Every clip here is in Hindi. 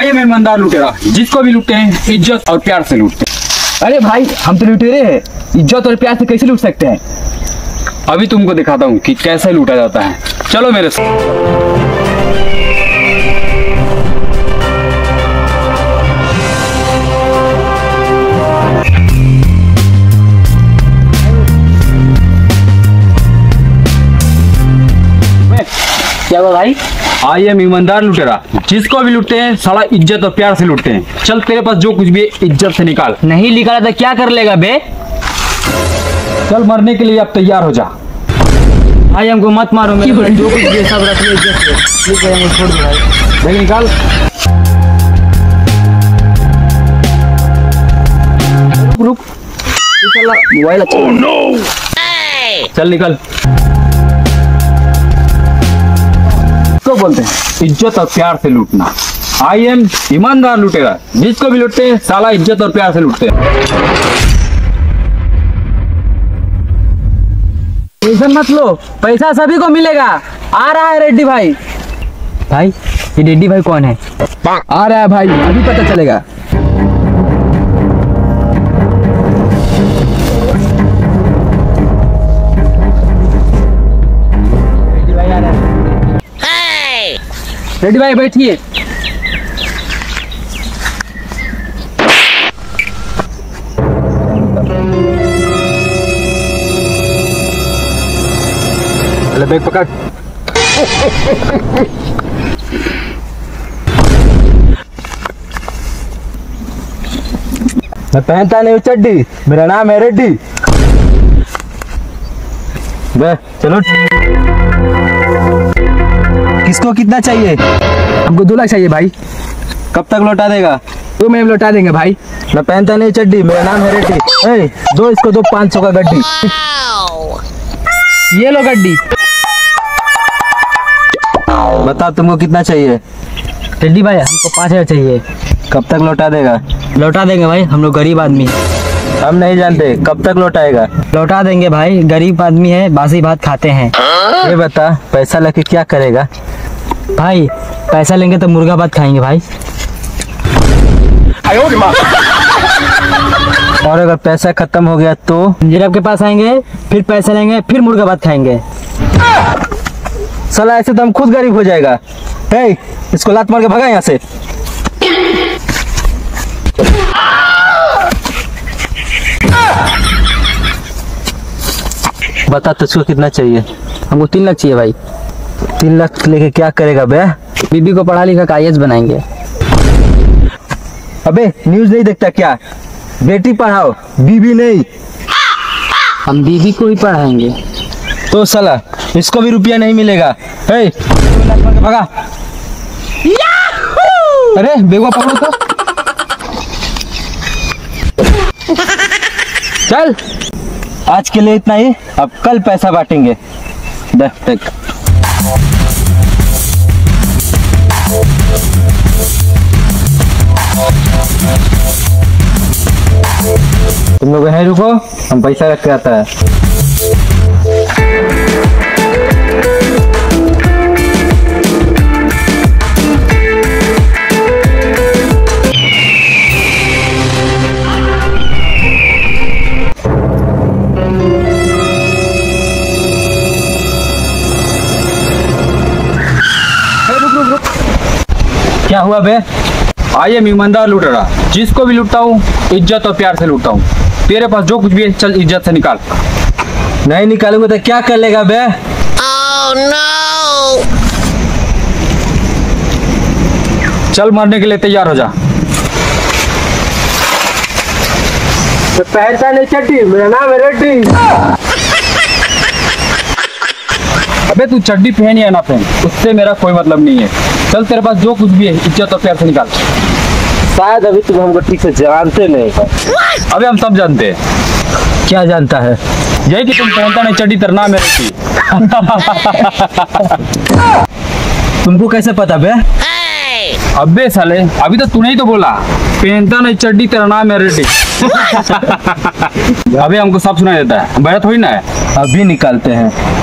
आइए मैं ईमानदार लुटेरा। जिसको भी लुटते हैं इज़्ज़त और प्यार से लुटते अरे भाई हम तो लुटेरे हैं। इज़्ज़त और प्यार से कैसे लुट सकते हैं? हैं अभी तुमको दिखाता हूँ कि कैसे लूटा जाता है। चलो मेरे साथ क्या हुआ भाई? आई एम ईमानदार लुटेरा। जिसको भी लुटते हैं साला इज़्ज़त और प्यार से लुटते हैं। चल तेरे पास जो कुछ भी है इज़्ज़त से निकाल। नहीं निकाला तो क्या कर लेगा बे? चल मरने के लिए अब तैयार हो जा। भाई हमको मत मारो मेरे भाई जो कुछ भी सब रख ले इज़्ज़त से। ठीक है छोड़ दो भाई। देख निकाल। रुक। रुक ये साला मोबाइल अच्छा चल निकल। तो बोलते हैं? इज़्ज़त और प्यार से लूटना। आई एम ईमानदार लुटेरा जिसको भी लुटते हैं, साला इज़्ज़त और प्यार से लुटते हैं। टेंशन मत लो। पैसा सभी को मिलेगा। आ रहा है रेड्डी भाई। भाई, ये रेड्डी भाई कौन है? आ रहा है भाई। अभी पता चलेगा। रेड्डी भाई बैठिए। बैग पकड़। मैं पहनता नहीं चड्डी मेरा नाम है रेड्डी। चलो। किसको कितना चाहिए? हमको दो लाख चाहिए भाई। कब तक लौटा देगा? दो महीने में लौटा देंगे भाई। मैं पहनता नहीं चड्डी। मेरा नाम है रेड्डी। ए, दो इसको दो पाँच सौ का गड्डी। ये लो गड्डी। बता तुमको कितना चाहिए? रेड्डी भाई हमको पाँच हज़ार चाहिए। कब तक लौटा देगा? लौटा देंगे भाई हम लोग गरीब आदमी हम नहीं जानते कब तक लौटाएगा? लौटा देंगे भाई गरीब आदमी है बासी भात खाते हैं। ये बता पैसा लेके क्या करेगा? भाई पैसा लेंगे तो मुर्गा भात खाएँगे भाई। और अगर पैसा खत्म हो गया तो जीरब के पास आएँगे फिर पैसा लेंगे फिर मुर्गा भात खाएँगे। साला ऐसे तो हम खुद गरीब हो जाएगा। हे इसको लात मार के भगा यहाँ से। बता तुझको कितना चाहिए। हमको तीन लाख चाहिए भाई। तीन लाख लेके क्या करेगा बे? बीबी को पढ़ा लिखा आई बनाएँगे। अबे न्यूज़ नहीं देखता क्या? बेटी पढ़ाओ बीबी नहीं। हम बीबी को ही पढ़ाएँगे। तो साला इसको भी रुपया नहीं मिलेगा। हे भगा। अरे बेगवा पकड़ो तो। चल। आज के लिए इतना ही अब कल पैसा बांटेंगे। देख तुम लोग यहीं रुको। हम पैसा रख के आता है। क्या हुआ बे? आई एम ईमानदार लूट रहा। जिसको भी लूटता हूँ, इज़्ज़त और प्यार से लूटता हूँ। तेरे पास जो कुछ भी है चल इज़्ज़त से निकाल। नहीं निकालूँगा तो क्या कर लेगा बे? चल मरने के लिए तैयार हो जा। पहनता नहीं चड्डी मेरा नाम है रेड्डी। अबे तू चड्डी पहन या ना पहन उससे मेरा कोई मतलब नहीं है। चल तेरे पास जो कुछ भी है इज़्ज़त और प्यार से निकाल। शायद अभी तुम हमको ठीक से जानते नहीं अबे हम सब जानते हैं। क्या जानता है? यही कि तुम पहनता नहीं चड्डी तेरा नाम है रेड्डी तुमको कैसे पता बे? अबे साले, अभी तो तूने ही तो बोला। पहनता नहीं चड्डी तेरा नाम है अबे हमको सब सुनाई देता है। बैठा थोड़ी ना। है अभी निकालते हैं।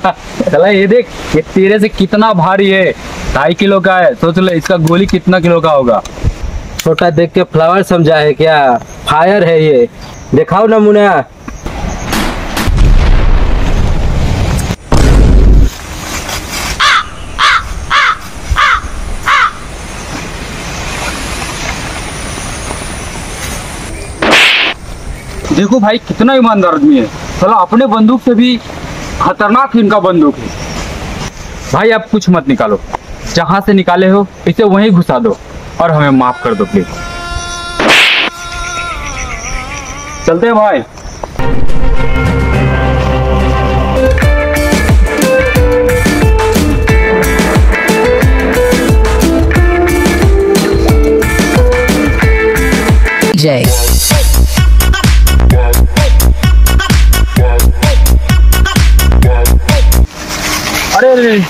चला ये देख ये तेरे से कितना भारी है। ढाई किलो का है। सोच ले इसका गोली कितना किलो का होगा? छोटा देख के फ्लावर समझा है क्या? फायर है ये। दिखाओ ना मुन्ना देखो भाई कितना ईमानदार आदमी है। चलो अपने बंदूक से भी खतरनाक इनका बंदूक। है भाई आप कुछ मत निकालो। जहाँ से निकाले हो, इसे वहीं घुसा दो और हमें माफ़ कर दो प्लीज़ चलते हैं भाई। Jay. अरे।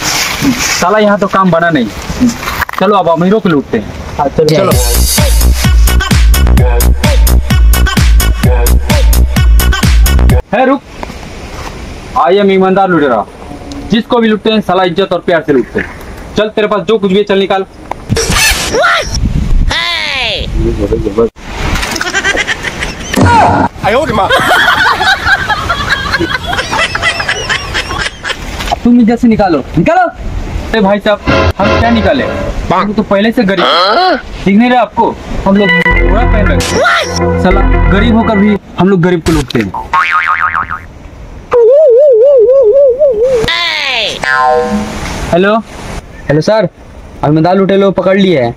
साला यहाँ तो काम बना नहीं। चलो अब अमीरों को लूटते हैं। Jay. चलो। है रुक। आई एम ईमानदार लुटेरा। जिसको भी लूटते हैं साला इज़्ज़त और प्यार से लूटते हैं। चल तेरे पास जो कुछ भी है चल निकाल। तुम इज़्ज़त से निकालो। निकालो? अरे भाई साहब हम क्या निकाले? हम तो पहले से गरीब दिख नहीं रहा आपको? हम लोग बुरा पहन रखे साला गरीब होकर भी हम लोग गरीब को लूटते हैं। हेलो हेलो सर अमीदार लुटे लो पकड़ लिए है।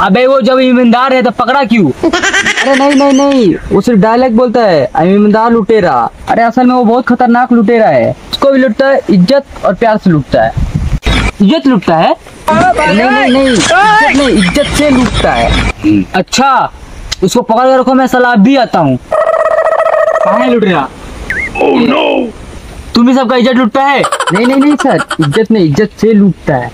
अबे वो जब ईमानदार है तो पकड़ा क्यों? अरे नहीं नहीं नहीं। वो सिर्फ़ डायलॉग बोलता है। अमीदार लुटेरा। अरे असल में वो बहुत खतरनाक लुटेरा है। उसको भी लुटता है इज़्ज़त और प्यार से लुटता है। इज़्ज़त लुटता है? नहीं नहीं नहीं इज़्ज़त नहीं इज़्ज़त से लुटता है। अच्छा उसको पकड़ कर रखो मैं सलाह भी आता हूँ। कहाँ रहा? Oh, तुम ही सबका इज़्ज़त लुटता है? नहीं नहीं नहीं सर इज़्ज़त नहीं इज़्ज़त से लुटता है।